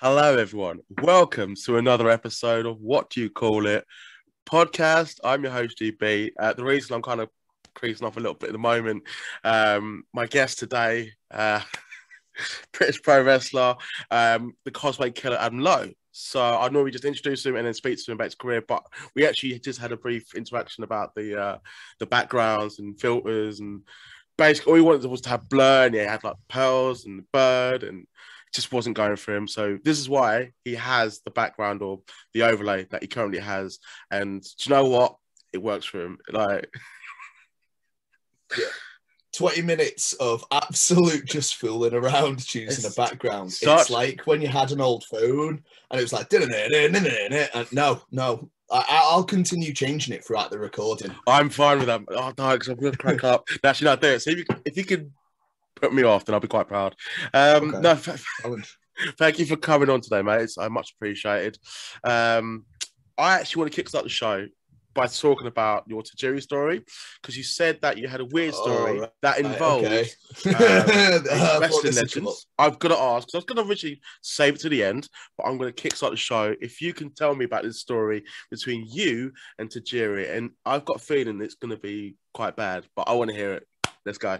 Hello, everyone. Welcome to another episode of What Do You Call It podcast. I'm your host, GB. Uh, the reason I'm kind of creasing off a little bit at the moment, um, my guest today, uh, British pro wrestler, um, the cosplay killer, Adam Lowe. So I normally just introduce him and then speak to him about his career, but we actually just had a brief interaction about the uh, the backgrounds and filters and basically all he wanted was to have blur and he had like pearls and the bird and just wasn't going for him. So this is why he has the background or the overlay that he currently has. And do you know what? It works for him. Like yeah. 20 minutes of absolute just fooling around choosing It's a background. such- It's like when you had an old phone and it was like, and no, no. I, I'll continue changing it throughout the recording. I'm fine with that. Oh no, because I'm gonna crack up. Actually, not it. So if you if you could put me off, then I'll be quite proud. Um, Okay. no, f- thank you for coming on today, mate. It's uh, much appreciated. Um, I actually want to kickstart the show by talking about your Tajiri story because you said that you had a weird story Oh, right. that involved okay. um, wrestling this would come legends. I've got to ask. 'cause I was going to originally save it to the end, but I'm going to kickstart the show. If you can tell me about this story between you and Tajiri, and I've got a feeling it's going to be quite bad, but I want to hear it. Let's go.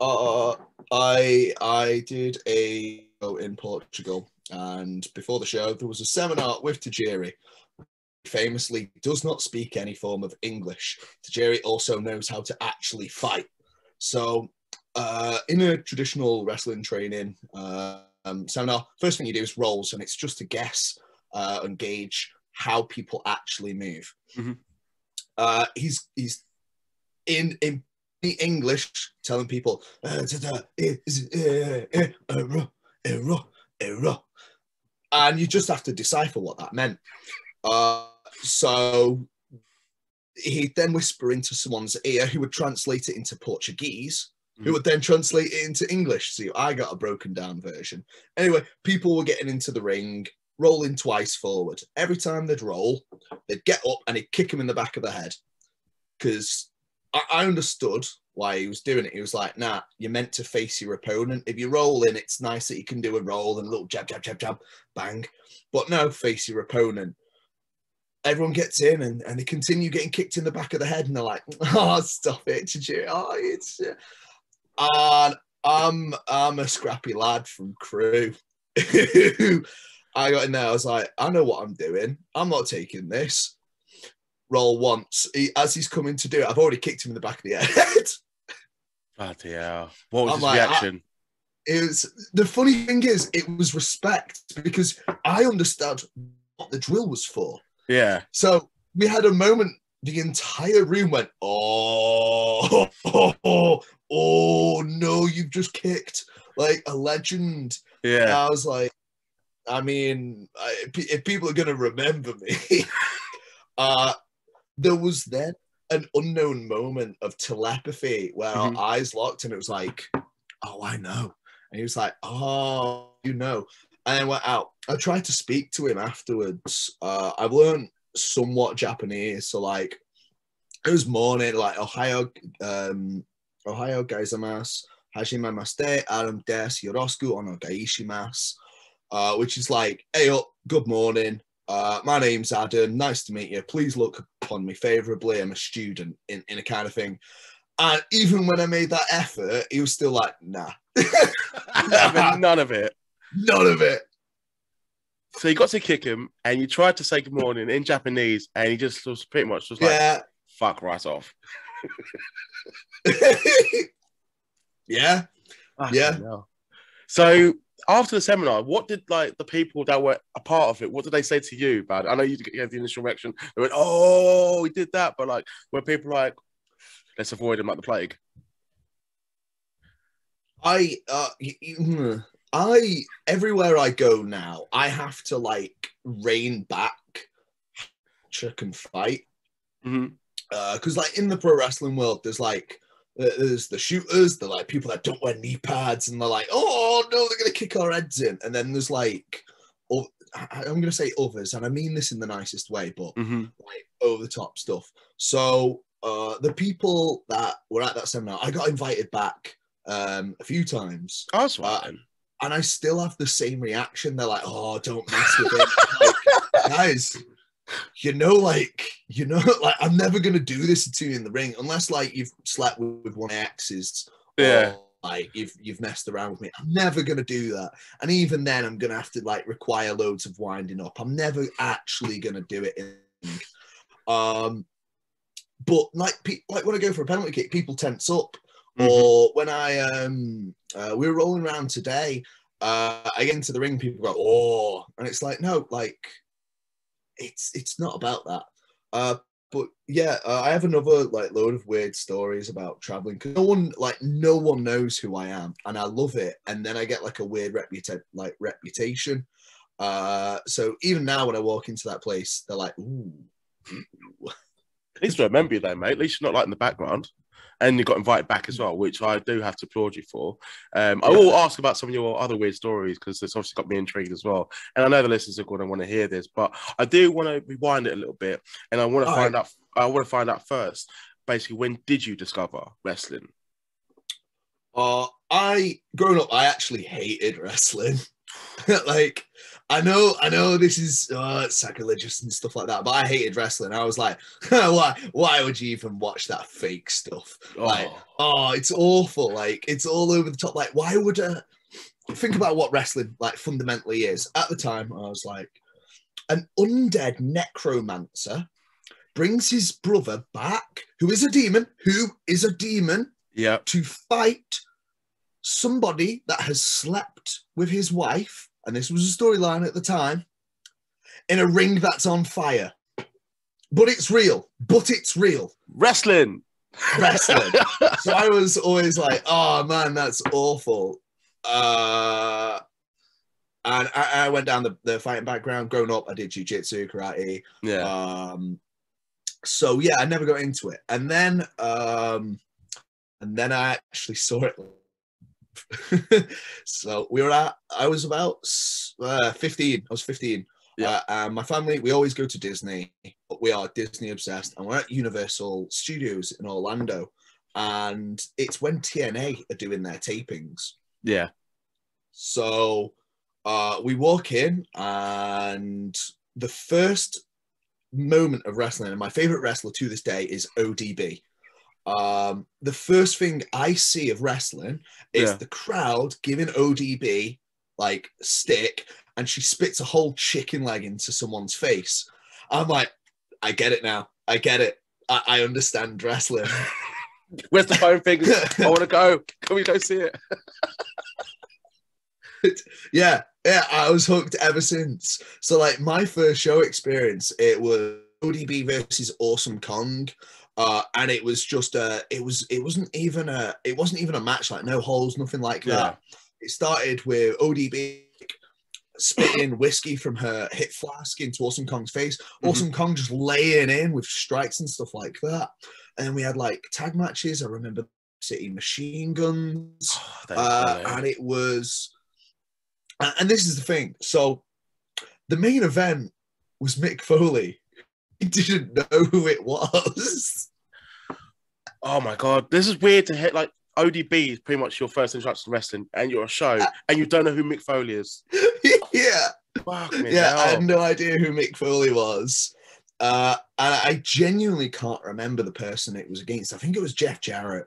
Uh, I I did a show in Portugal, and before the show, there was a seminar with Tajiri. Famously, does not speak any form of English. Tajiri also knows how to actually fight. So, uh, in a traditional wrestling training uh, um, seminar, first thing you do is rolls, and it's just to guess uh, and gauge how people actually move. Mhm. Uh, he's he's in in English telling people and you just have to decipher what that meant. Uh, so he'd then whisper into someone's ear who would translate it into Portuguese, who Mhm. would then translate it into English. So I got a broken down version. Anyway, people were getting into the ring, rolling twice forward. Every time they'd roll, they'd get up and he'd kick him in the back of the head. Because I, I understood why he was doing it. He was like, nah, you're meant to face your opponent. If you roll in, it's nice that you can do a roll and a little jab, jab, jab, jab, bang. But no, face your opponent. Everyone gets in and, and they continue getting kicked in the back of the head, and they're like, oh, stop it, Tajiri. Oh, it's. uh," And I'm, I'm a scrappy lad from Crewe. I got in there, I was like, I know what I'm doing. I'm not taking this. Roll once. He, as he's coming to do it, I've already kicked him in the back of the head. Bloody hell. What was I'm his like, I- reaction? it was the funny thing is it was respect because I understood what the drill was for. Yeah. So we had a moment. The entire room went, oh, oh, oh, oh, no, you've just kicked like a legend. Yeah. I was like, I mean, I, if people are going to remember me, uh, there was then an unknown moment of telepathy where Mhm. our eyes locked and it was like, oh, I know. And he was like, oh, you know. And I went out. I tried to speak to him afterwards. Uh, I've learned somewhat Japanese. So, like, it was morning, like, Ohayo, um, Ohayo gozaimasu, hajimemashite, aram desu, yoroshiku onegaishimasu, uh, which is like, hey up, good morning. Uh, my name's Adam. Nice to meet you. Please look upon me favorably. I'm a student in, in a kind of thing. And even when I made that effort, he was still like, nah, none of it. None of it. So you got to kick him, and you tried to say good morning in Japanese, and he just was pretty much just like, fuck right off. yeah. Yeah. So after the seminar, what did like the people that were a part of it? What did they say to you about it? I know you gave the initial reaction. They went, "Oh, we did that," but like, were people like, "Let's avoid him like the plague"? I uh hmm, I everywhere I go now, I have to like rein back check and fight. because like in the pro wrestling world, there's like uh, there's the shooters, they're like people that don't wear knee pads, and they're like, oh no, they're gonna kick our heads in. And then there's like, I'm gonna say others, and I mean this in the nicest way, but hmm like over the top stuff. So uh, the people that were at that seminar, I got invited back um, a few times, Oh, that's. Uh, then. And I still have the same reaction. They're like, "Oh, don't mess with it, like, guys." You know, like you know, like I'm never gonna do this to you in the ring unless like you've slept with, one of my exes. or, Yeah. like you've you've messed around with me. I'm never gonna do that. And even then, I'm gonna have to like require loads of winding up. I'm never actually gonna do it. In, um, but like pe- like when I go for a penalty kick, people tense up. Mhm. Or when I um uh, we were rolling around today, uh, I get into the ring, people go, "Oh," and it's like, no, like it's it's not about that. Uh, but yeah, uh, I have another like load of weird stories about traveling because no one like no one knows who I am, and I love it. And then I get like a weird reputa- like reputation. Uh, so even now when I walk into that place, they're like, "Ooh." ooh." At least remember you though, mate. At least you're not like in the background. And you got invited back as well, which I do have to applaud you for. Um, I will ask about some of your other weird stories because it's obviously got me intrigued as well. And I know the listeners are going to want to hear this, but I do want to rewind it a little bit, and I want to All find out. I want to find out first, basically, when did you discover wrestling? Uh, I growing up, I actually hated wrestling. like, I know, I know this is uh, sacrilegious and stuff like that, but I hated wrestling. I was like, why, why would you even watch that fake stuff? Like, Oh, oh, it's awful. Like, it's all over the top. Like, why would uh think about what wrestling like fundamentally is? At the time, I was like, an undead necromancer brings his brother back, who is a demon, who is a demon yeah. to fight somebody that has slept with his wife, and this was a storyline at the time, in a ring that's on fire. But it's real. But it's real. Wrestling. Wrestling. so I was always like, oh man, that's awful. Uh, and I, I went down the, the fighting background. Growing up, I did jiu-jitsu, karate, yeah. um, so yeah, I never got into it, and then um, and then I actually saw it. so we were at. I was about uh, fifteen. I was fifteen. Yeah. Uh, and my family, we always go to Disney, but we are Disney obsessed, and we're at Universal Studios in Orlando, and it's when TNA are doing their tapings. yeah. So uh, we walk in, and the first moment of wrestling, and my favorite wrestler to this day is ODB. Um, the first thing I see of wrestling is Yeah. the crowd giving ODB like stick, and she spits a whole chicken leg into someone's face. I'm like, I get it now. I get it. I, I understand wrestling. Where's the phone thing? I want to go. Can we go see it? yeah, yeah, I was hooked ever since. So like my first show experience, it was ODB versus Awesome Kong. Uh, and it was just a it was it wasn't even a it wasn't even a match like no holes nothing like Yeah. that it started with odb spitting whiskey from her hip flask into awesome kong's face. Awesome kong just laying in with strikes and stuff like that. And we had like tag matches. I remember city machine guns. Oh, uh, and it was and and this is the thing. So the main event was mick foley. He didn't know who it was oh my god, this is weird to hit. Like ODB is pretty much your first introduction to wrestling, and you're a show, Uh, and you don't know who Mick Foley is. yeah Fuck me, yeah i had no idea who mick foley was uh, and i genuinely can't remember the person it was against i think it was jeff jarrett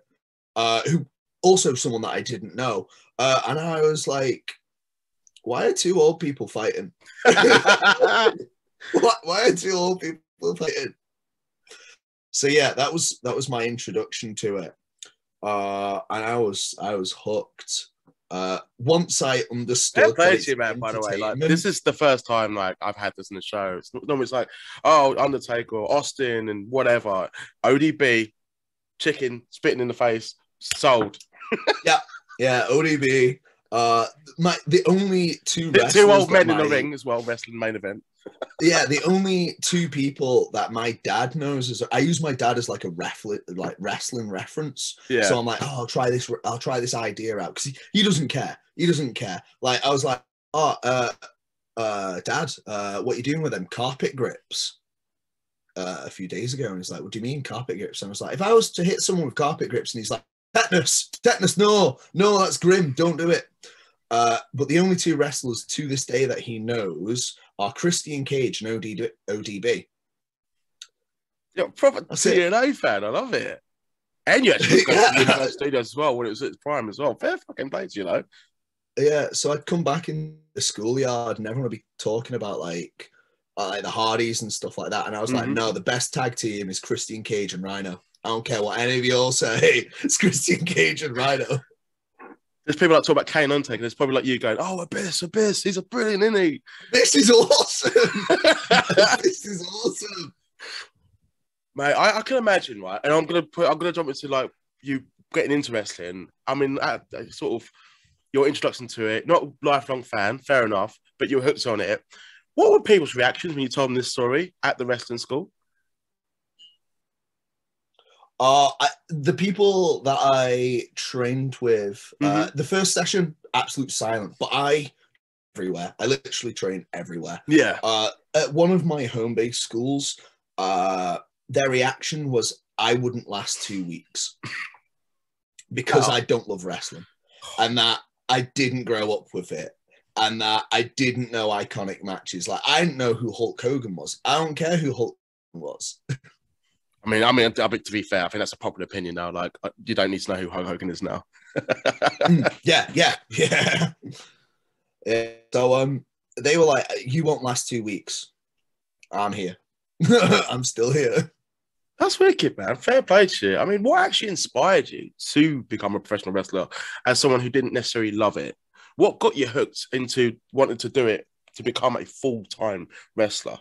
uh, who also someone that i didn't know uh, and i was like why are two old people fighting why, why are two old people fighting? So yeah, that was that was my introduction to it, uh, and I was I was hooked. Uh, once I understood, to you, man. By the way, like this is the first time like I've had this in the show. It's normally it's like, oh, Undertaker, or Austin, and whatever. ODB, chicken spitting in the face, sold. yeah, yeah. ODB. Uh, my the only two Two old men in the ring as well, wrestling main event. Yeah, the only two people that my dad knows is I use my dad as like a ref like wrestling reference. Yeah, So I'm like, oh, I'll try this. I'll try this idea out because he, he doesn't care. He doesn't care. Like I was like, oh, uh, uh, Dad, uh, what you doing with them carpet grips? uh, a few days ago, and he's like, "What do you mean carpet grips?" And I was like, "If I was to hit someone with carpet grips," and he's like, "Tetanus, tetanus, no, no, that's grim, don't do it." Uh, but the only two wrestlers to this day that he knows are Christian Cage and OD, ODB. Yeah, proper That's it. TNA fan. I love it. And you actually got Yeah. to Studios as well when it was at its prime as well. Fair fucking place, you know. Yeah, so I'd come back in the schoolyard and everyone would be talking about like uh, like the Hardys and stuff like that, and I was like, Mhm. no, the best tag team is Christian Cage and Rhino. I don't care what any of you all say. It's Christian Cage and Rhino. There's people that talk about Kane Undertaker. There's probably like you going, "Oh, Abyss, Abyss, he's a brilliant, isn't he?" This is awesome. this is awesome. Mate, I, I can imagine, right? And I'm gonna put, I'm gonna jump into like you getting into wrestling. I mean, uh, uh, sort of your introduction to it. Not a lifelong fan, fair enough, but you're hooked on it. What were people's reactions when you told them this story at the wrestling school? Uh, I, the people that I trained with, uh, the first session, absolute silent, but I everywhere. I literally train everywhere. Yeah, Uh, at one of my home based schools, uh, their reaction was, I wouldn't last two weeks because Oh. I don't love wrestling and that I didn't grow up with it and that I didn't know iconic matches. Like, I didn't know who Hulk Hogan was. I don't care who Hulk was. I mean, I mean, I think to be fair, I think that's a popular opinion now. Like, uh, you don't need to know who Hulk Hogan is now. Mm, yeah, yeah, yeah. Yeah, So um, they were like, "You won't last two weeks." I'm here. I'm still here. That's wicked, man. Fair play to you. I mean, what actually inspired you to become a professional wrestler as someone who didn't necessarily love it? What got you hooked into wanting to do it to become a full time wrestler?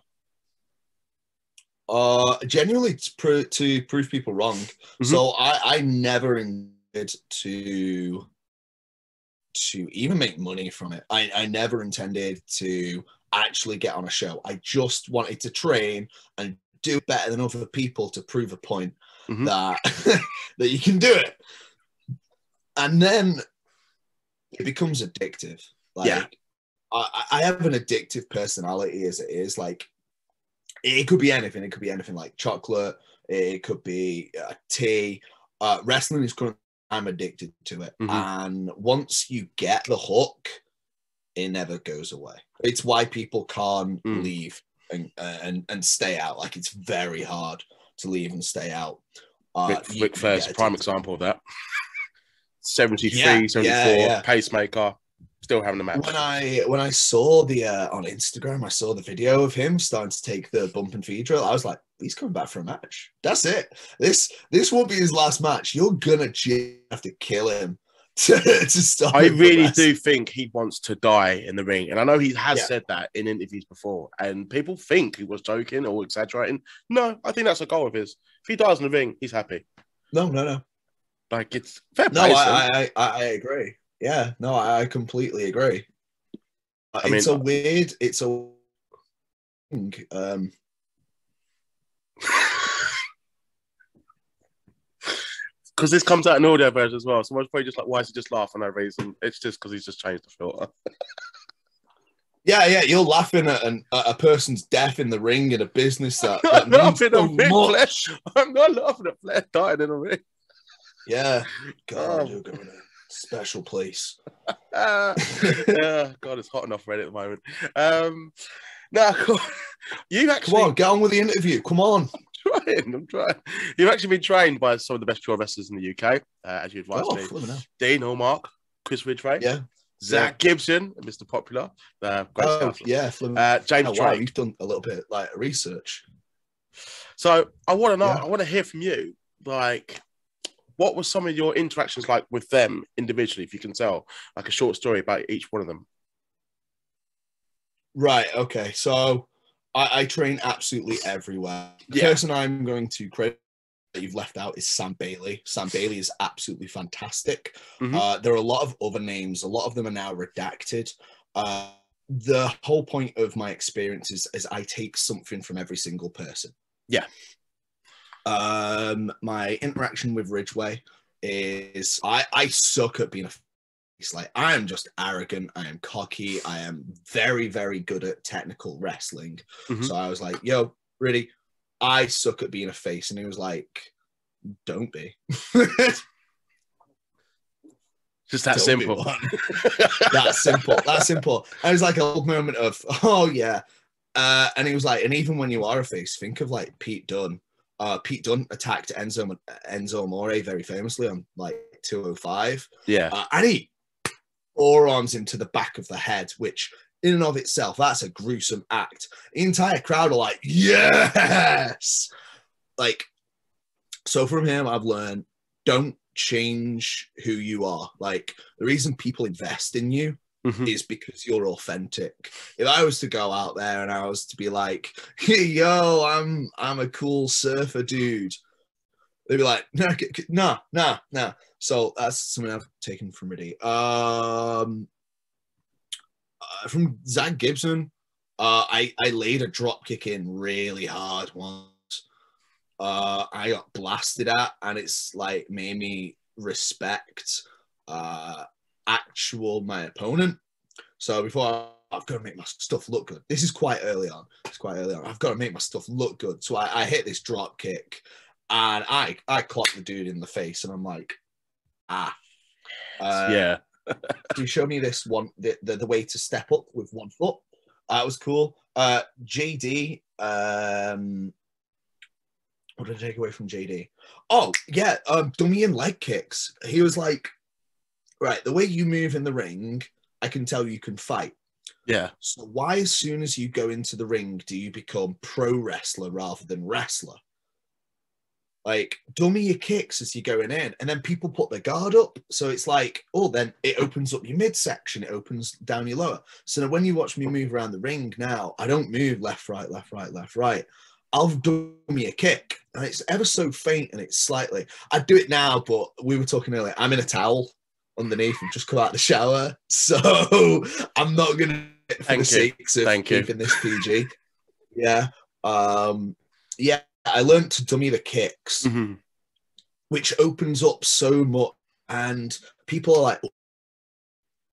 Uh, genuinely to, pro- to prove people wrong. So I I never intended to to even make money from it. I I never intended to actually get on a show. I just wanted to train and do better than other people to prove a point Mhm. that that you can do it. And then it becomes addictive. Like Yeah. I, I have an addictive personality as it is. Like it could be anything. It could be anything like chocolate. It could be uh, tea. Uh, wrestling is currently. I'm addicted to it, Mhm. and once you get the hook, it never goes away. It's why people can't Mm. leave and, and and stay out. Like it's very hard to leave and stay out. Uh, Ric, Flair's a prime example of that. 73, Yeah, 74, yeah, yeah. pacemaker, still having the match. When I when I saw the uh, on Instagram, I saw the video of him starting to take the bump and feed drill. I was like, he's coming back for a match. That's it. This this won't be his last match. You're gonna have to kill him to, to stop. I really do think he wants to die in the ring. And I know he has Yeah. said that in interviews before. And people think he was joking or exaggerating. No, I think that's a goal of his. If he dies in the ring, he's happy. No, no, no, Like it's fair no. play. to him. I, I I I agree. Yeah, no, I, completely agree. I it's mean- a weird. It's a thing, um. Because this comes out in audio version as well. So most probably just like, why is he just laughing no reason? It's just because he's just changed the filter. Yeah, yeah, you're laughing at, an, at a person's death in the ring in a business that, I'm not laughing so at much. I'm not laughing at Flair dying in the ring. Yeah. God, Oh. you're going to a special place. Yeah, God, it's hot enough already at the moment. Um, now, you actually Come on, get on with the interview. Come on. I'm trying. I'm trying. You've actually been trained by some of the best pure wrestlers in the UK, uh, as you advised Oh, me. Dean Allmark, Chris Ridgeway, Yeah. Zack Gibson, Mr. Popular, uh, great Oh, yeah. Uh, James oh, wow, Drake. you've done a little bit like research. So I want to know. Yeah. I want to hear from you. Like, what was some of your interactions like with them individually? If you can tell, like a short story about each one of them. Right. Okay. So I, I train absolutely everywhere. The Yeah. person I'm going to credit that you've left out is Sam Bailey. Sam Bailey is absolutely fantastic. Mhm. Uh, there are a lot of other names. A lot of them are now redacted. Uh, the whole point of my experience is, is I take something from every single person. Yeah. Um, my interaction with Ridgeway is I, I suck at being a it's like I am just arrogant. I am cocky. I am very, very good at technical wrestling. Mhm. So I was like, "Yo, really, I suck at being a face, and he was like, "Don't be." Just that Don't simple. That's simple. That's simple. And it was like a little moment of, oh yeah. Uh, and he was like, and even when you are a face, think of like Pete Dunne. Uh, Pete Dunne attacked Enzo Enzo Amore very famously on like 205. yeah. Uh, and he forearms him to the back of the head, which in and of itself, that's a gruesome act. The entire crowd are like, yes. Like, so from him, I've learned don't change who you are. Like, the reason people invest in you Mhm. is because you're authentic. If I was to go out there and I was to be like, hey, yo, I'm I'm a cool surfer dude, they'd be like, nah, nah, nah. So that's something I've taken from Riddy. Um, uh, from Zack Gibson, uh, I I laid a drop kick in really hard once. Uh, I got blasted at, and it's like made me respect uh actual my opponent. So before I, I've got to make my stuff look good. This is quite early on. It's quite early on. I've got to make my stuff look good. So I, I hit this drop kick, and I I clock the dude in the face, and I'm like, ah. Uh, yeah. You show me this one the, the, the way to step up with one foot. That was cool. Uh, JD, um, what did I take away from JD? Oh yeah, um, dummy and leg kicks. He was like, right, the way you move in the ring, I can tell you can fight. Yeah. So why, as soon as you go into the ring, do you become pro wrestler rather than wrestler? Like dummy your kicks as you're going in, and then people put their guard up. So it's like, oh, then it opens up your midsection, it opens down your lower. So now when you watch me move around the ring now, I don't move left, right, left, right, left, right. I'll dummy a kick, and it's ever so faint, and it's slightly. I do it now, but we were talking earlier. I'm in a towel underneath and just come out of the shower, so I'm not gonna for Thank the you. sakes of Thank you. keeping this PG. yeah, um, yeah. I learned to dummy the kicks, Mhm. which opens up so much, and people are like, "Oh,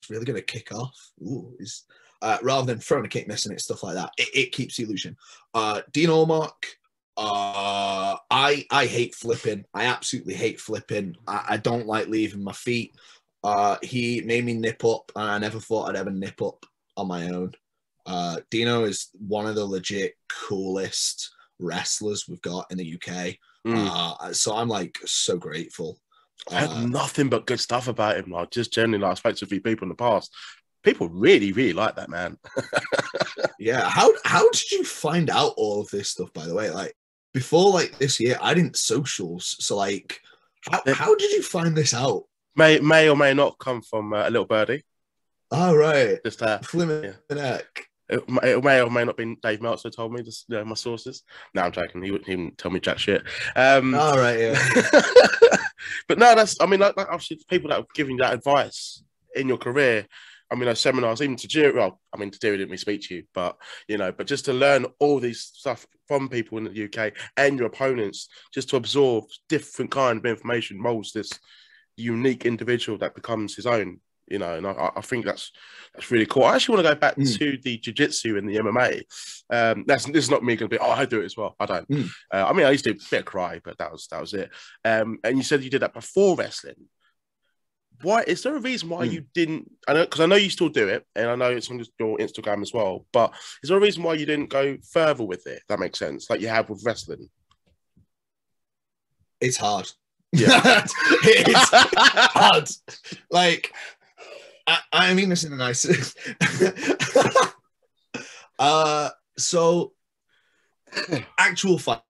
"It's really gonna kick off." Ooh, is uh, rather than throwing a kick, missing it, stuff like that. It, it keeps the illusion. Uh, Dean Allmark. Uh, I I hate flipping. I absolutely hate flipping. I, I don't like leaving my feet. Uh, he made me nip up, and I never thought I'd ever nip up on my own. Uh, Dino is one of the legit coolest wrestlers we've got in the UK. Mm. Uh, so I'm like so grateful. I Uh, nothing but good stuff about him. Like just generally, like I spoke to a few people in the past. People really, really like that man. yeah. How how did you find out all of this stuff? By the way, like before like this year, I didn't socials. So like, how, how did you find this out? May may or may not come from uh, a little birdie. All right, Just uh, Flimming Yeah. it, may- it may or may not be Dave Meltzer told me. Just you know, my sources. No, I'm joking. He wouldn't even tell me jack shit. Um, All right, yeah. but no, that's. I mean, like, like obviously, people that have given you that advice in your career. I mean, those seminars, even Tajiri. Well, I mean, Tajiri didn't we speak to you, but you know, but just to learn all these stuff from people in the UK and your opponents, just to absorb different kind of information, molds this unique individual that becomes his own. You know, and I, I think that's that's really cool. I actually want to go back Mm. to the jiu-jitsu and the MMA. Um, that's this is not me going to be. Oh, I do it as well. I don't. Mm. Uh, I mean, I used to do a bit of cry, but that was that was it. Um, and you said you did that before wrestling. Why is there a reason why Mm. you didn't? I know because I know you still do it, and I know it's on your Instagram as well. But is there a reason why you didn't go further with it? That makes sense, like you have with wrestling. It's hard. Yeah. it's hard. Like, I, I mean this in the nicest. uh, so actual fighting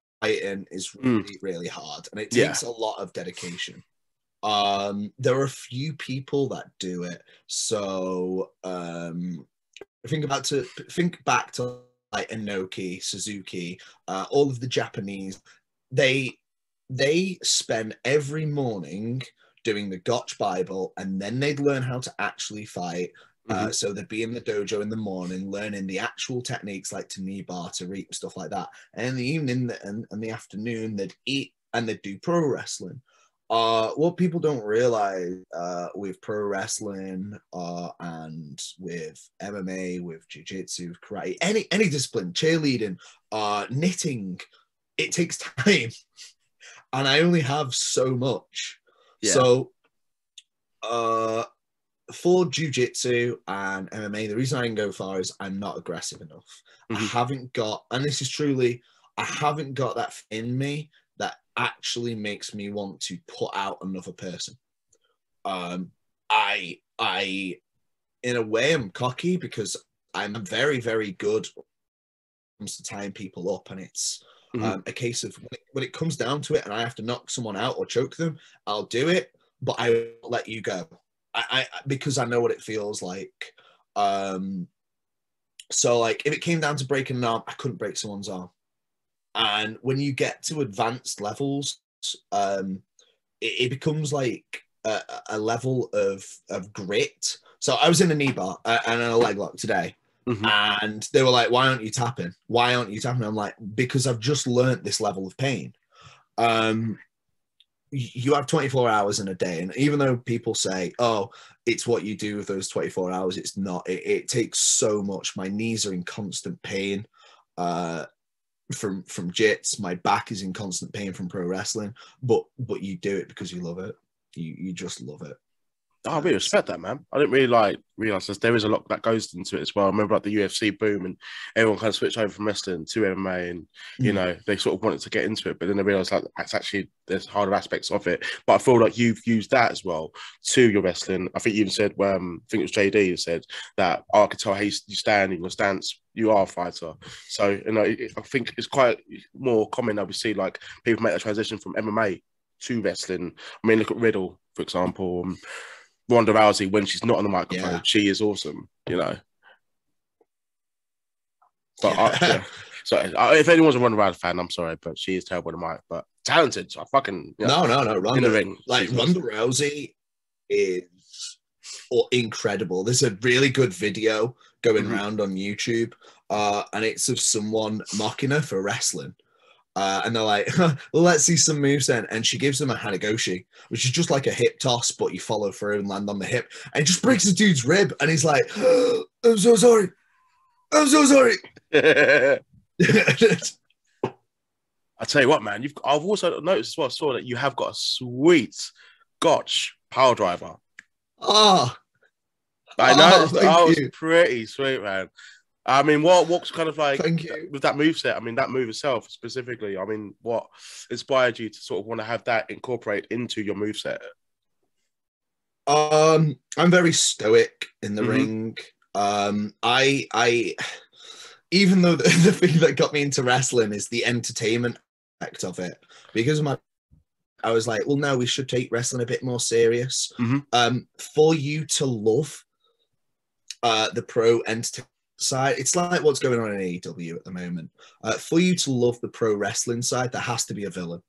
is Mm. really, really hard, and it Yeah. takes a lot of dedication. Um, there are a few people that do it. So, um, think about to think back to like Inoki, Suzuki, uh, all of the Japanese. They they spend every morning doing the Gotch Bible, and then they'd learn how to actually fight. Uh, so they'd be in the dojo in the morning, learning the actual techniques like to knee bar, to reap, and stuff like that. And in the evening and, and the afternoon, they'd eat and they'd do pro wrestling. Uh, what people don't realize uh, with pro wrestling uh, and with MMA, with jiu-jitsu, karate, any any discipline, cheerleading, uh, knitting, it takes time, and I only have so much. Yeah. So, uh, for jujitsu and MMA, the reason I can go far is I'm not aggressive enough. I Mhm. haven't got, and this is truly, I haven't got that in me that actually makes me want to put out another person. Um, I, I, in a way, I'm cocky because I'm very, very good when it comes to tying people up, and it's Mhm. um, a case of when it, when it comes down to it, and I have to knock someone out or choke them, I'll do it, but I won't let you go. I, I because I know what it feels like. Um, so like if it came down to breaking an arm, I couldn't break someone's arm. And when you get to advanced levels, um, it, it becomes like a, a level of of grit. So I was in a knee bar uh, and a leg lock today, Mhm. and they were like, "Why aren't you tapping? Why aren't you tapping?" I'm like, "Because I've just learnt this level of pain." Um, you have 24 hours in a day, and even though people say, "Oh, it's what you do with those 24 hours," it's not. It, it takes so much. My knees are in constant pain uh, from from jits. My back is in constant pain from pro wrestling. But but you do it because you love it. You you just love it. Oh, I really respect that, man. I didn't really like realize there is a lot that goes into it as well. I remember like the UFC boom and everyone kind of switched over from wrestling to MMA, and you Mm. know they sort of wanted to get into it, but then they realized like that's actually there's harder aspects of it. But I feel like you've used that as well to your wrestling. I think you even said, um, I think it was JD who said that I could tell how you stand in your stance. You are a fighter, so you know I think it's quite more common that we see like people make that transition from MMA to wrestling. I mean, look at Riddle for example. Um, Ronda Rousey, when she's not on the microphone, Yeah. she is awesome, you know. But I, yeah. so I, if anyone's a Ronda Rousey fan, I'm sorry, but she is terrible on the mic, but talented. So I fucking yeah, No, no, no. in the ring. like Ronda. Rousey is oh, incredible. There's a really good video going Mhm. around on YouTube, uh, and it's of someone mocking her for wrestling. Uh, and they're like, let's see some moves then. And she gives them a Hanagoshi, which is just like a hip toss, but you follow through and land on the hip. And it just breaks the dude's rib. And he's like, I'm so sorry. I'm so sorry. I tell you what, man, you've. I've also noticed as well. Saw that you have got a sweet Gotch power driver. Ah, I Oh, know. thank that was pretty sweet, man. I mean, what what's kind of like thank you. with that move set? I mean, that move itself specifically. I mean, what inspired you to sort of want to have that incorporate into your move set? Um, I'm very stoic in the Mhm. ring. Um, I, I, even though the, the thing that got me into wrestling is the entertainment aspect of it, because of my, I was like, well, no, we should take wrestling a bit more serious. Mhm. Um, for you to love, uh, the pro entertainment side, it's like what's going on in AEW at the moment. Uh, for you to love the pro wrestling side, there has to be a villain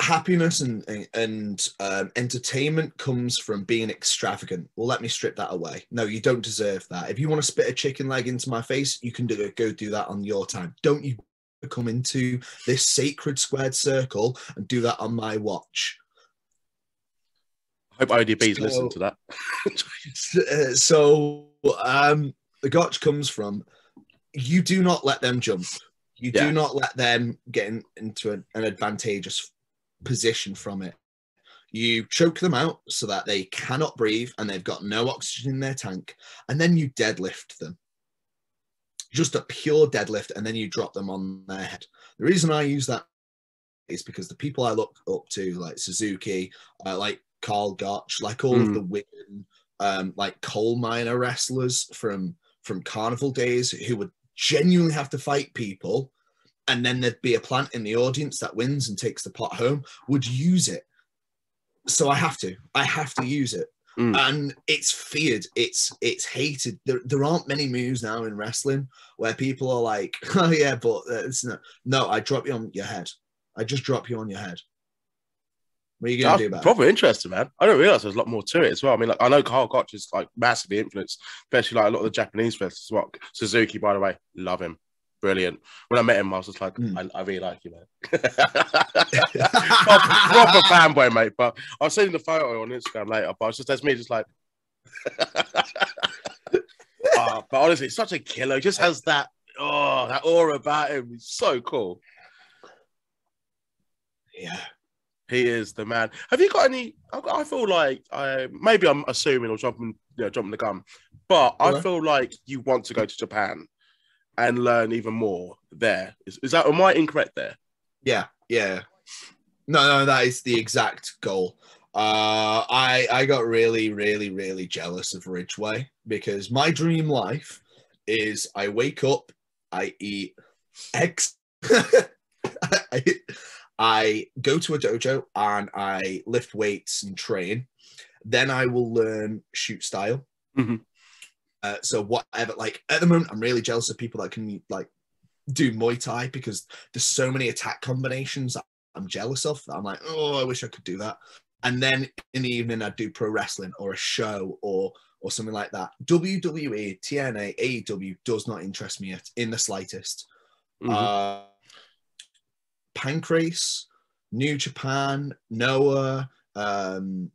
happiness and and, and um, entertainment comes from being extravagant. Well, let me strip that away. No, you don't deserve that. If you want to spit a chicken leg into my face, you can do it. Go do that on your time. Don't you come into this sacred squared circle and do that on my watch. I hope ODB's So- listened to that. Uh, so um, the gotch comes from you do not let them jump. You Yeah. do not let them get in, into an, an advantageous position from it. You choke them out so that they cannot breathe and they've got no oxygen in their tank, and then you deadlift them. Just a pure deadlift, and then you drop them on their head. The reason I use that is because the people I look up to, like Suzuki, uh, like Karl Gotch, like all of Mm. the women, um, like coal miner wrestlers from from carnival days who would genuinely have to fight people, and then there'd be a plant in the audience that wins and takes the pot home, would use it. So I have to, I have to use it, Mm. and it's feared, it's it's hated. There, there aren't many moves now in wrestling where people are like, oh yeah, but uh, it's no, no, I drop you on your head. I just drop you on your head. What are you gonna do about it? proper interesting, man. I don't realize there's a lot more to it as well. I mean, like I know Karl Gotch is like massively influenced, especially like a lot of the Japanese wrestlers. as well. Suzuki, by the way, love him, brilliant. When I met him, I was just like, Mm. I, I really like you, man. proper, proper fanboy, mate. But I'll send you the photo on Instagram later. But it's just that's me, just like. Ah, but honestly, it's such a killer. He just has that oh, that aura about him is so cool. Yeah. He is the man. Have you got any? I, I feel like I maybe I'm assuming or jumping, you know, jumping the gun, but I feel like you want to go to Japan and learn even more there. Is, is that am I incorrect there? Yeah, yeah. No, no, that is the exact goal. Uh, I I got really, really, really jealous of Ridgeway because my dream life is I wake up, I eat eggs, I, I go to a dojo and I lift weights and train. Then I will learn shoot style. Mhm. Uh, so whatever, like at the moment, I'm really jealous of people that can like do Muay Thai because there's so many attack combinations that I'm jealous of. that I'm like, oh, I wish I could do that. And then in the evening, I'd do pro wrestling or a show or or something like that. WWE, TNA, AEW does not interest me in the slightest. Mhm. Uh, Pancrase, New Japan, Noah, um,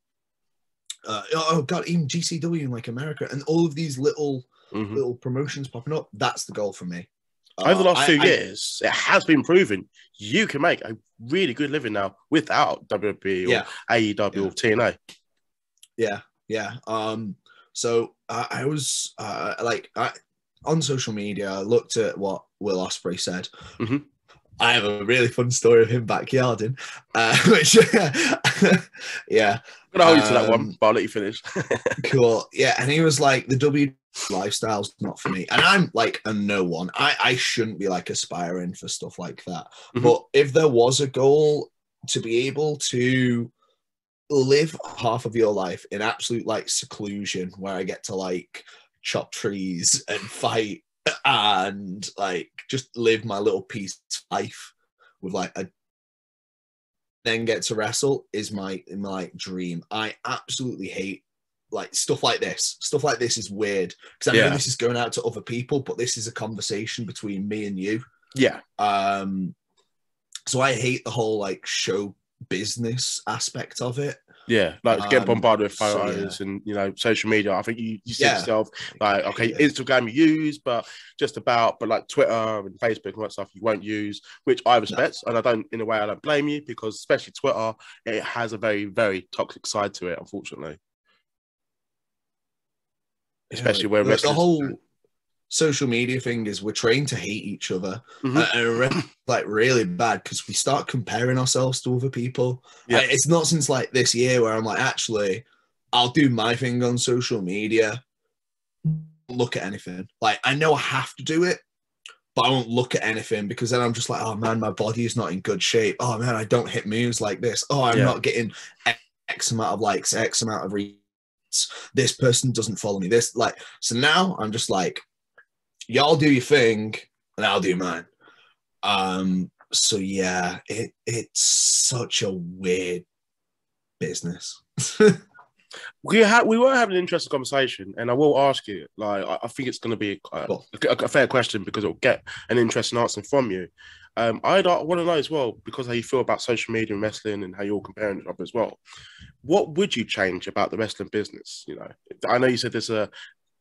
uh, oh god, even GCW in like America, and all of these little Mhm. little promotions popping up. That's the goal for me. Over the Uh, last I- few I- years, it has been proven you can make a really good living now without WWE or yeah, AEW Yeah. or TNA. yeah, yeah. Um, so uh, I was uh, like, I, on social media, I looked at what Will Ospreay said. Mhm. I have a really fun story of him backyarding, uh, which, yeah, But I'm gonna hold you to that one, Um, but I'll let you finish. cool. Yeah, and he was like, the W lifestyle's not for me, and I'm like a no one. I I shouldn't be like aspiring for stuff like that. Mhm. But if there was a goal to be able to live half of your life in absolute like seclusion, where I get to like chop trees and fight and like just live my little peace life with like a then get to wrestle is my my dream. I absolutely hate like stuff like this. Stuff like this is weird because I know this is going out to other people, but this is a conversation between me and you. yeah, Um, so I hate the whole like show business aspect of it. Yeah, like get Um, bombarded with so, photos and you know social media. I think you you see Yeah. yourself like okay, Yeah. Instagram you use, but just about, but like Twitter and Facebook and all that stuff you won't use, which I respect, and I don't in a way I don't blame you because especially Twitter, it has a very very toxic side to it, unfortunately. Especially where the, the whole social media thing is we're trained to hate each other Mhm. Uh, like really bad because we start comparing ourselves to other people. Yeah. It's not since like this year where I'm like, actually, I'll do my thing on social media. Look at anything. Like I know I have to do it, but I won't look at anything because then I'm just like, oh man, my body is not in good shape. Oh man, I don't hit moves like this. Oh, I'm Yeah. not getting X amount of likes, X amount of reads. This person doesn't follow me. This like so now I'm just like, y'all do your thing and I'll do mine. Um, so yeah, it it's such a weird business. we had we were having an interesting conversation, and I will ask you. Like, I, I think it's going to be a, a, a fair question because it'll get an interesting answer from you. Um, I want to know as well because how you feel about social media and wrestling, and how you're comparing it up as well. What would you change about the wrestling business? You know, I know you said there's a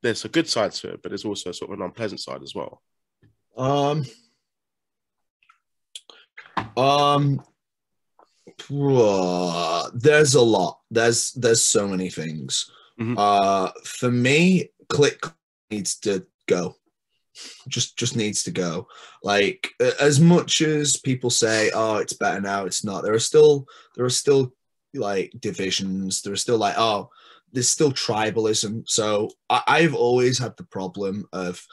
there's a good side to it, but there's also sort of an unpleasant side as well. Um, um, uh, there's a lot. There's there's so many things. Mhm. Uh, for me, clique needs to go. Just just needs to go. Like as much as people say, "Oh, it's better now," it's not. There are still there are still like divisions. There are still like, oh, there's still tribalism. So I, I've always had the problem of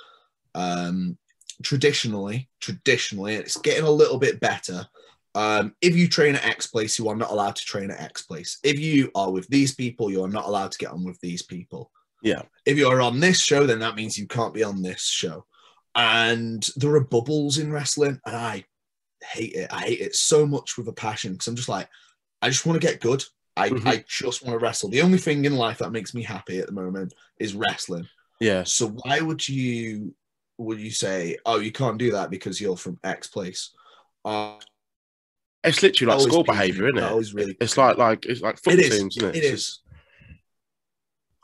um traditionally, traditionally, it's getting a little bit better. Um, if you train at X place, you are not allowed to train at X place. If you are with these people, you are not allowed to get on with these people. Yeah. If you are on this show, then that means you can't be on this show. And there are bubbles in wrestling, and I hate it. I hate it so much with a passion because I'm just like, I just want to get good. I, Mhm. I just want to wrestle. The only thing in life that makes me happy at the moment is wrestling. Yeah, So why would you would you say, oh, you can't do that because you're from X place? Uh, it's literally like school behaviour, isn't it? really It's like like it's like football is. teams, isn't it? It It's is. just-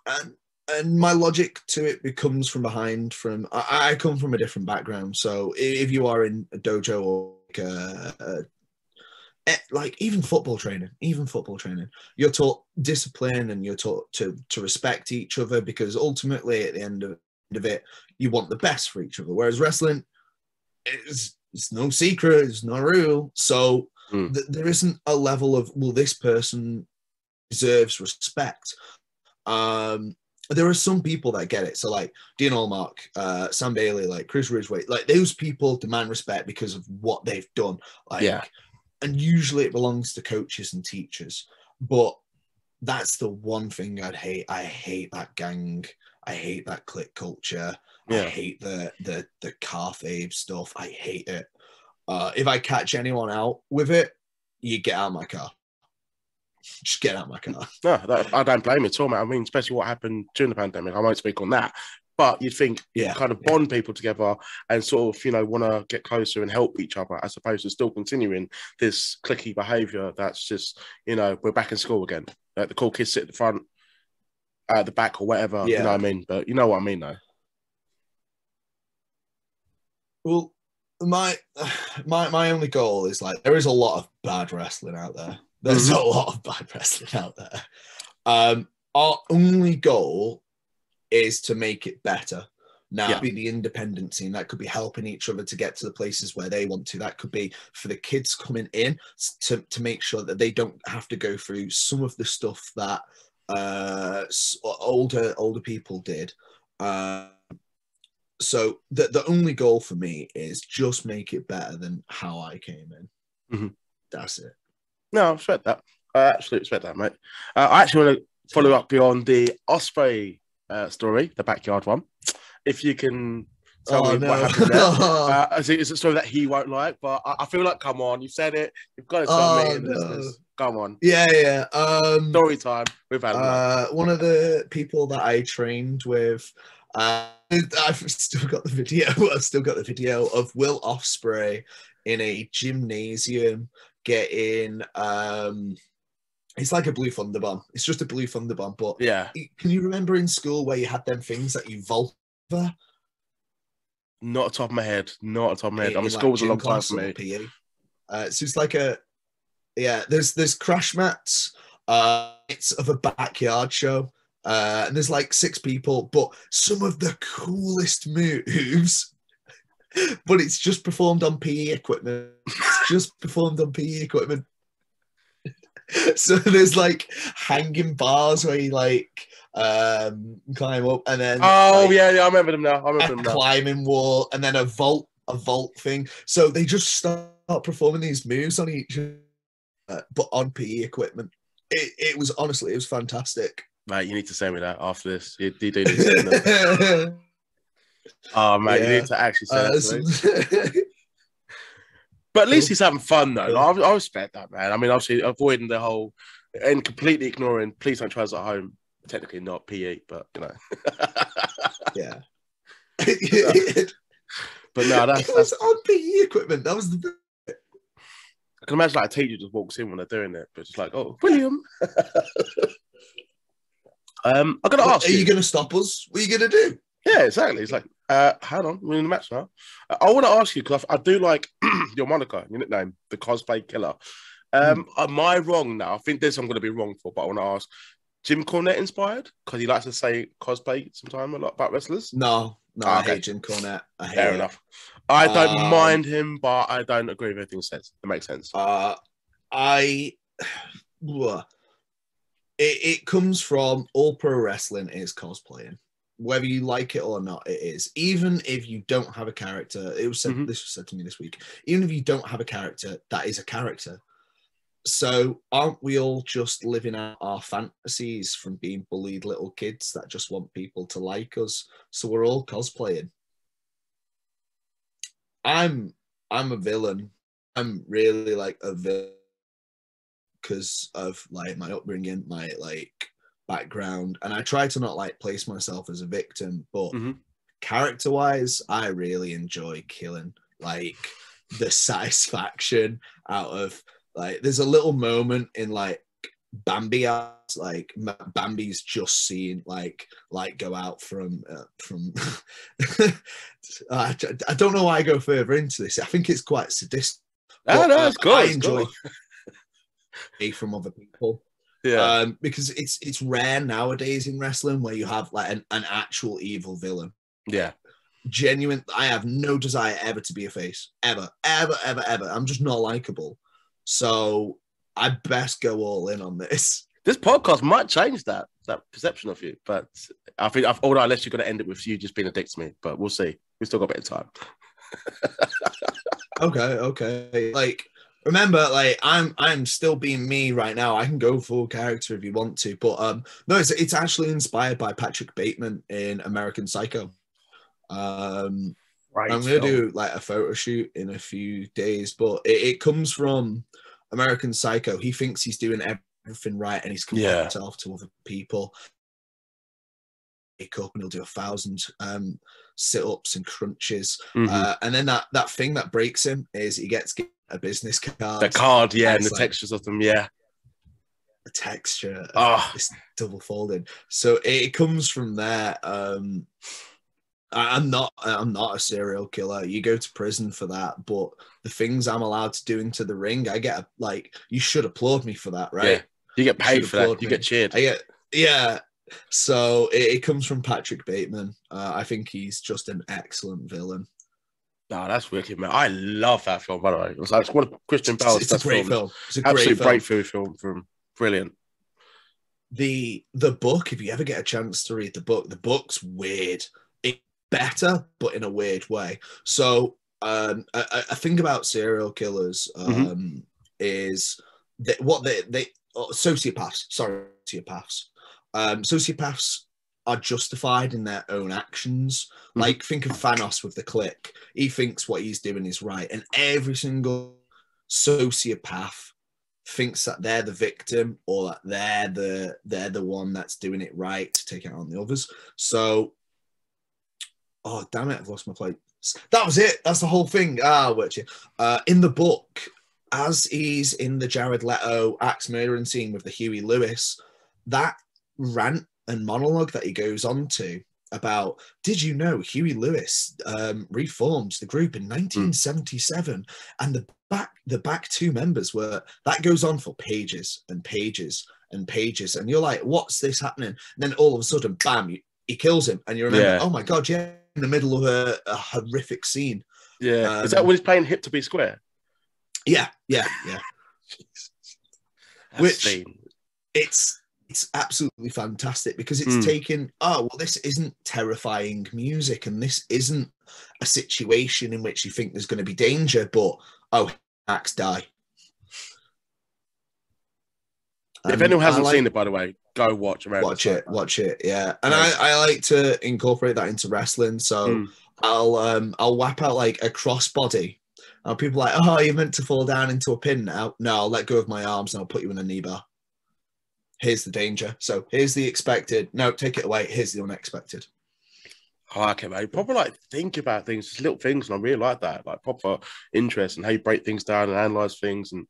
and and my logic to it becomes from behind. From I, I come from a different background, so if you are in a dojo or like, a, a- like even football training, even football training, you're taught discipline and you're taught to to respect each other because ultimately at the end of, end of it, you want the best for each other. Whereas wrestling is it's no secret, it's no rule, so Mm. th- there isn't a level of well, this person deserves respect. Um, there are some people that get it. So like Dean Allmark, uh, Sam Bailey, like Chris Ridgeway, like those people demand respect because of what they've done. Like, Yeah. And usually it belongs to coaches and teachers. But that's the one thing I'd hate. I hate that gang. I hate that clique culture. I hate the the the kayfabe stuff. I hate it. Uh, if I catch anyone out with it, you get out of my car. Just get out of my car. No, that, I don't blame you at all, man. I mean, especially what happened during the pandemic. I won't speak on that, but you'd think Yeah. kind of bond people together and sort of, you know, want to get closer and help each other as opposed to still continuing this clicky behavior that's just, you know, we're back in school again. Like the cool kids sit at the front, at the back or whatever. You know what I mean? But you know what I mean, though. Well, my my my only goal is like there is a lot of bad wrestling out there. There's a lot of bad wrestling out there. Um, our only goal is to make it better. Now, Yeah. be the independent scene that could be helping each other to get to the places where they want to. That could be for the kids coming in to, to make sure that they don't have to go through some of the stuff that uh, older older people did. Uh, so the the only goal for me is just make it better than how I came in. Mhm. That's it. No, I respect that. I absolutely respect that, mate. Uh, I actually want to follow up beyond the Ospreay uh, story, the backyard one. If you can tell oh me no! what happened there. Uh, is it- is it a story that he won't like? But I, I feel like, come on, you said it. You've got to tell Oh, me no. Come on, yeah, yeah. Um, story time. We've had uh, one of the people that I trained with, uh, I've still got the video. I've still got the video of Will Ospreay in a gymnasium getting. Um, it's like a blue thunder bomb. It's just a blue thunder bomb. But Yeah, can you remember in school where you had them things that you over? not top of my head. Not top of my head. in, I mean, in, like, school was a long time class for me. PE. Uh, so it's like a yeah. There's there's crash mats. Uh, it's of a backyard show. Uh, and there's like six people, but some of the coolest moves. But it's just performed on PE equipment. It's just performed on PE equipment. so there's like hanging bars where you like um climb up and then Oh like, yeah, yeah, I remember them now. I remember a them now. climbing wall and then a vault a vault thing so they just start performing these moves on each uh, but on pe equipment it, it was honestly it was fantastic Mate, you need to send me that after this. You, you do need to send them. Oh, mate, you need to actually send Uh, it to me. some- But at least he's having fun though. Yeah. I, I respect that, man. I mean, obviously avoiding the whole and completely ignoring. Please don't try at home. Technically not PE, but you know. yeah but no, that's, it was that's on pe equipment that was the I can imagine like a teacher just walks in when they're doing it, but it's like, oh, William. um, I'm gonna ask are you. you gonna stop us what are you gonna do Yeah, exactly. It's like, uh, hold on, we're in the match now. Uh, I want to ask you because I, I do like your moniker, your nickname, the cosplay killer. Um, am I wrong now? I think this I'm going to be wrong for, but I want to ask: Jim Cornette inspired because he likes to say cosplay sometime a lot about wrestlers. no no Ah, i okay. hate jim cornette i hate Fair it. enough. I don't Um, mind him, but I don't agree with everything he says. It makes sense. Uh, I, it, it comes from all pro wrestling is cosplaying, whether you like it or not. It is even if you don't have a character. It was said Mhm. this was said to me this week. Even if you don't have a character, that is a character. So aren't we all just living out our fantasies from being bullied little kids that just want people to like us? So we're all cosplaying. I'm I'm a villain. I'm really like a villain because of like my upbringing, my like background, and I try to not like place myself as a victim, but Mhm. character wise, I really enjoy killing. Like the satisfaction out of like there's a little moment in like Bambi has. Like Bambi's just seen like light go out from uh, from. I, I don't know why I go further into this. I think it's quite sadistic. Oh, But, no, it's good. I enjoy good. from other people Yeah. um, because it's it's rare nowadays in wrestling where you have like an, an actual evil villain. yeah. Genuine, I have no desire ever to be a face, ever, ever, ever, ever. I'm just not likable, so I best go all in on this. This podcast might change that that perception of you, but I think I've, although unless you're going to end it with you just being a dick to me, but we'll see. We've still got a bit of time. Okay, okay. Like, remember, like I'm I'm still being me right now. I can go full character if you want to, but um, no, it's it's actually inspired by Patrick Bateman in American Psycho. Um, Right. I'm gonna do like a photo shoot in a few days, but it, it comes from American Psycho. He thinks he's doing everything right, and he's comparing Yeah. himself to other people. Wake up and he'll do a thousand um, sit-ups and crunches, Mhm. uh, and then that that thing that breaks him is he gets a business card, the card, yeah, and it's the like- textures of them, yeah. a texture, Oh, it's double folded. So it, comes from there. Um, I'm not I'm not a serial killer. You go to prison for that, but the things I'm allowed to do into the ring, I get a, like you should applaud me for that, right? Yeah. you get paid Should for that. applaud You get cheered. I get yeah. So it, it comes from Patrick Bateman. Uh, I think he's just an excellent villain. No, that's wicked, man. I love that film, by the way. It was like one of Christian It's, Bale's it's a great films. film. It's a great Absolute film. breakthrough film from brilliant. the the book if you ever get a chance to read the book the book's weird it's better but in a weird way so um a, a- thing about serial killers um Mhm. is that what they they oh, sociopaths sorry sociopaths um sociopaths are justified in their own actions Mhm. like think of thanos with the click he thinks what he's doing is right and every single sociopath thinks that they're the victim or that they're the they're the one that's doing it right to take it on the others. So, oh damn it, I've lost my plate. That was it. That's the whole thing. Ah, watch it. Uh, in the book, as he's in the Jared Leto axe murdering scene with the Huey Lewis, that rant and monologue that he goes on to about did you know Huey Lewis um, reformed the group in 1977 and the back the back two members were that goes on for pages and pages and pages and you're like what's this happening and then all of a sudden bam you, he kills him and you remember Yeah. oh my god yeah in the middle of a, a horrific scene Yeah. Is Um, that when he's playing Hip to Be Square? yeah yeah yeah Which- scene. it's it's absolutely fantastic because it's Mm. taken oh well this isn't terrifying music and this isn't a situation in which you think there's going to be danger but oh Max die if anyone hasn't like- seen it, by the way, go watch American watch it watch it yeah and. I, I like to incorporate that into wrestling so Mm. i'll um i'll whap out like a crossbody and people are like oh you're meant to fall down into a pin now no i'll let go of my arms and i'll put you in a knee bar here's the danger so here's the expected no take it away here's the unexpected I like it, mate. Proper like think about things, just little things, and I really like that. Like proper interest and how you break things down and analyze things, and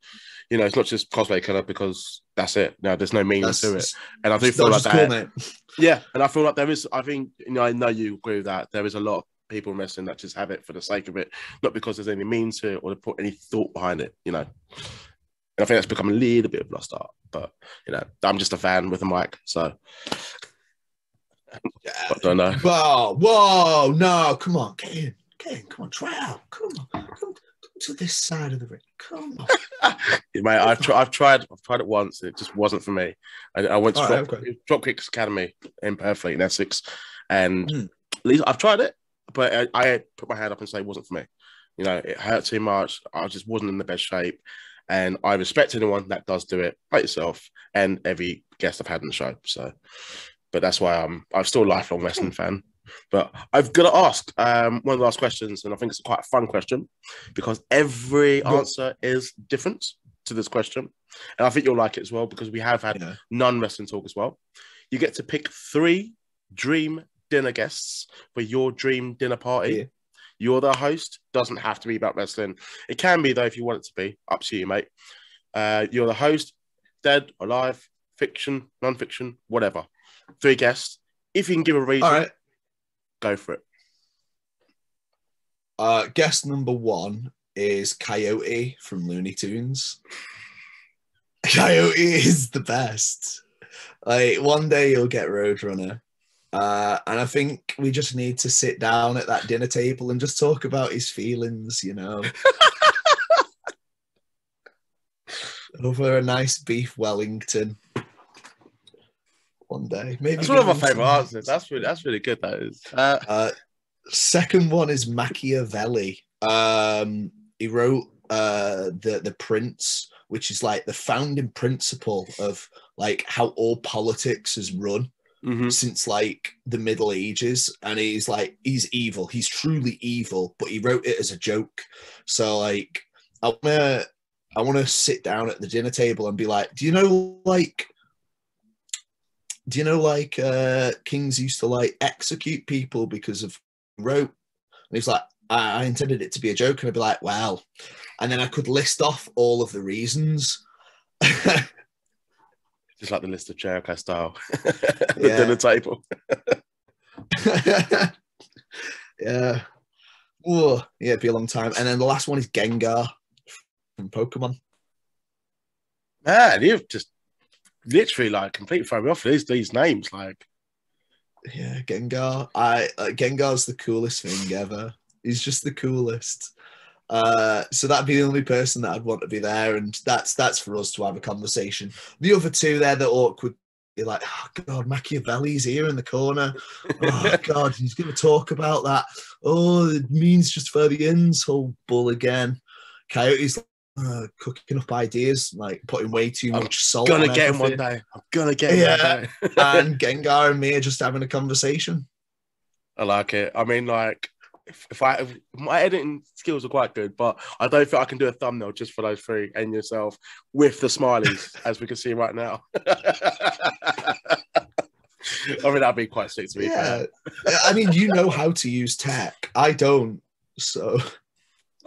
you know, it's not just cosplay killer because that's it. No, there's no meaning that's, to it, and I do feel like that. cool. Yeah, and I feel like there is. I think you know. I know you agree with that. There is a lot of people in wrestling that just have it for the sake of it, not because there's any meaning to it or they put any thought behind it. You know, and I think that's become a little bit of lost art. But you know, I'm just a fan with a mic, so I don't know. Whoa, whoa, no, come on, get in, get in, come on, try out, come on, come, come to this side of the ring, come on. Mate, I've, tried. I've tried. I've tried it once. It just wasn't for me. I, I went to All right, Drop, okay. Dropkicks Academy in Perfect in Essex, and Hmm. at least I've tried it, but I, I put my hand up and say it wasn't for me. You know, it hurt too much. I just wasn't in the best shape, and I respect anyone that does do it, like yourself and every guest I've had on the show. So, but that's why I'm I'm still a lifelong wrestling fan. But I've got to ask um, one of the last questions, and I think it's quite a fun question because every answer is different to this question. And I think you'll like it as well because we have had Yeah. non wrestling talk as well. You get to pick three dream dinner guests for your dream dinner party. Yeah. You're the host, doesn't have to be about wrestling. It can be, though, if you want it to be. Up to you, mate. Uh, you're the host. dead, alive, fiction, non-fiction, whatever. Three guests. If you can give a reason, right. go for it. Uh, guest number one is Coyote from Looney Tunes. Coyote is the best. Like one day you'll get Roadrunner. Uh, and I think we just need to sit down at that dinner table and just talk about his feelings, you know. Over a nice beef Wellington. One day. Maybe That's one of my favorite answers. That's really that's really good. That is. Uh, Uh, second one is Machiavelli. Um, he wrote uh, the the Prince, which is like the founding principle of like how all politics is run mhm. since like the Middle Ages. And he's like he's evil. He's truly evil, but he wrote it as a joke. So like I wanna I wanna sit down at the dinner table and be like, do you know like do you know like uh kings used to like execute people because of rope? and he's like I, I intended it to be a joke and i'd be like well and then i could list off all of the reasons Just like the list of Jericho style. the Yeah. dinner table. yeah Whoa. yeah it'd be a long time and then the last one is gengar from pokemon Man, you've just literally like completely thrown me off these these names. Like, yeah gengar i uh, gengar's the coolest thing ever he's just the coolest uh so that'd be the only person that i'd want to be there and that's that's for us to have a conversation the other two they're the awkward you're like oh god machiavelli's here in the corner oh god he's going to talk about that oh it means just for the ends whole bull again coyote's uh, cooking up ideas like putting way too I'm much salt gonna on get him one day. I'm gonna get him Yeah. one day. and gengar and me are just having a conversation I like it. I mean, like, if, if I if my editing skills are quite good, but I don't think I can do a thumbnail just for those three and yourself with the smileys, as we can see right now. I mean, that'd be quite sick to be yeah fair. i mean you know how to use tech i don't so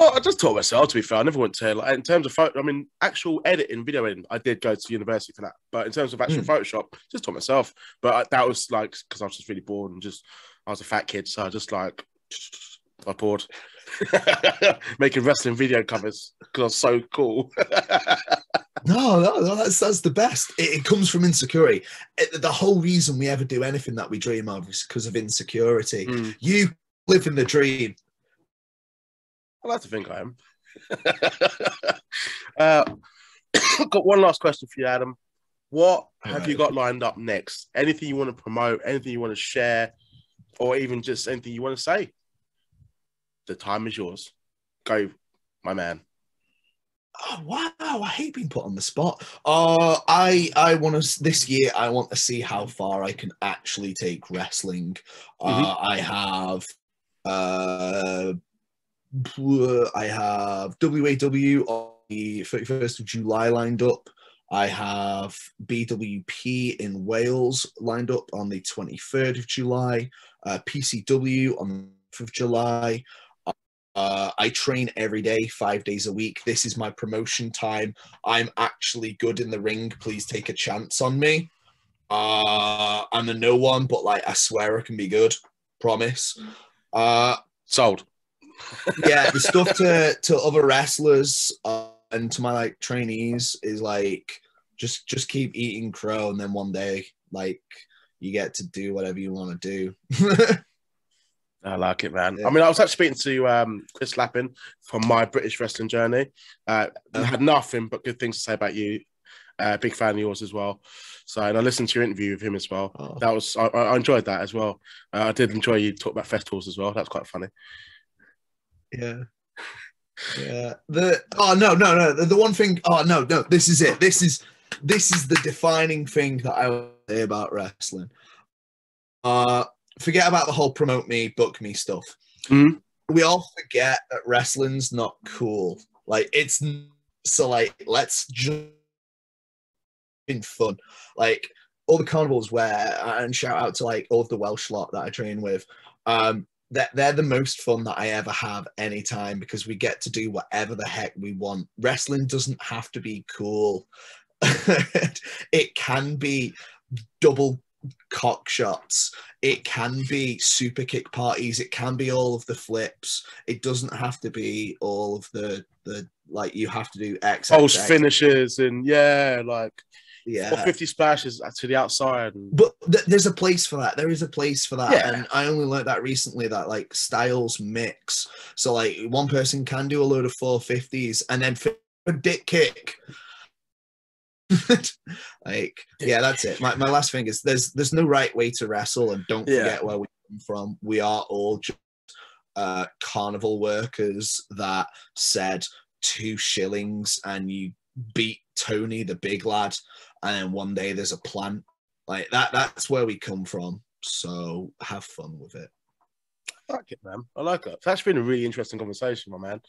Well, I just taught myself to be fair. I never went to like in terms of photo. I mean, actual editing, video editing. I did go to university for that, but in terms of actual hmm. Photoshop, just taught myself. But I, that was like because I was just really bored and just I was a fat kid, so I just like I poured. making wrestling video covers because I was so cool. no no, no that's that's the best it, it comes from insecurity It- the whole reason we ever do anything that we dream of is because of insecurity Mm. you live in the dream I like to think I am. uh, got one last question for you, Adam. What have you got lined up next? Anything you want to promote? Anything you want to share? Or even just anything you want to say? The time is yours. Go, my man. Oh wow! I hate being put on the spot. Uh, I I want to this year. I want to see how far I can actually take wrestling. Uh, I have uh, I have WAW on the thirty first of July lined up. I have BWP in Wales lined up on the twenty third of July. Uh, PCW on the 5th of July. Uh, I train every day, five days a week. This is my promotion time. I'm actually good in the ring. Please take a chance on me. Uh, I'm a no one, but like I swear I can be good. Promise. Uh, Sold. yeah, the stuff to to other wrestlers uh, and to my like trainees is like just just keep eating crow, and then one day like you get to do whatever you want to do. I like it, man. Yeah. I mean, I was actually speaking to um, Chris Lappin from my British wrestling journey. Uh, Oh. had nothing but good things to say about you. Uh, big fan of yours as well. So, and I listened to your interview with him as well. Oh. That was I, I enjoyed that as well. Uh, I did enjoy you talk about festivals as well. That's quite funny. Yeah. Yeah. The oh no no no the, the one thing oh no no this is it this is this is the defining thing that I would say about wrestling. Uh, forget about the whole promote me book me stuff. Mhm. We all forget that wrestling's not cool. Like it's so like let's just in fun. Like all the carnivals where and shout out to like all of the Welsh lot that I train with. Um, that they're the most fun that I ever have anytime because we get to do whatever the heck we want. Wrestling doesn't have to be cool. it can be double cock shots. It can be super kick parties. It can be all of the flips. It doesn't have to be all of the the like you have to do X. X. finishes and yeah, like or Yeah. 50 splashes to the outside. And, But th- there's a place for that. There is a place for that. Yeah. And I only learned that recently that like styles mix. So like one person can do a load of 450s and then for a dick kick. like yeah, that's it. My, my last thing is there's there's no right way to wrestle and don't Yeah. forget where we come from. We are all just uh carnival workers that said two shillings and you beat Tony the big lad and then one day there's a plant like that that's where we come from so have fun with it I like it, man. I like it. That's been a really interesting conversation, my man.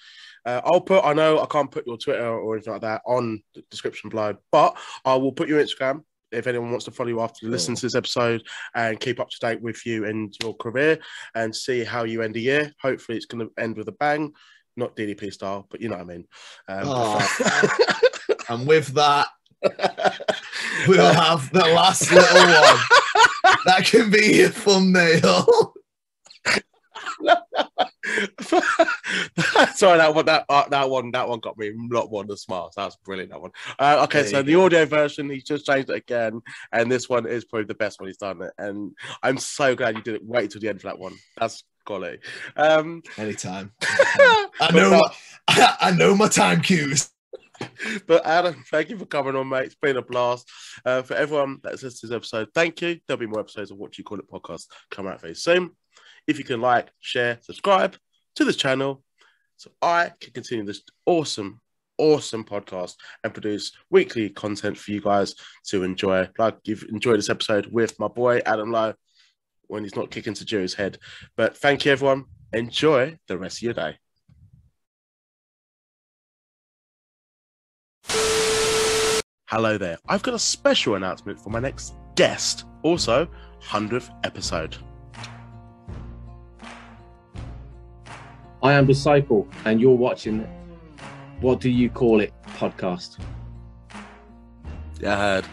Uh, I'll put, I know I can't put your Twitter or anything like that on the description below, but I will put your Instagram if anyone wants to follow you after they listen to this episode and keep up to date with you and your career and see how you end the year. Hopefully, it's going to end with a bang, not DDP style, but you know what I mean. Um, Oh. and with that we'll have the last little one that can be your thumbnail Sorry, that one, that uh, that one, that one got me a lot more than smart. That was brilliant. That one. Uh, okay, so the audio version, he's just changed it again, and this one is probably the best one he's done. It, and I'm so glad you didn't wait till the end for that one. That's golly. Um, anytime i know my, I, know my time cues but Adam, thank you for coming on, mate. It's been a blast. Uh, for everyone that's listened to this episode, thank you. There'll be more episodes of What You Call It podcast coming out very soon. If you can like, share, subscribe to this channel so I can continue this awesome, awesome podcast and produce weekly content for you guys to enjoy. Like you've enjoyed this episode with my boy Adam Lowe when he's not kicking to Jerry's head. But thank you, everyone. Enjoy the rest of your day. Hello there. I've got a special announcement for my next guest, also 100th episode. I am Disciple, and you're watching What Do You Call It podcast. Heard.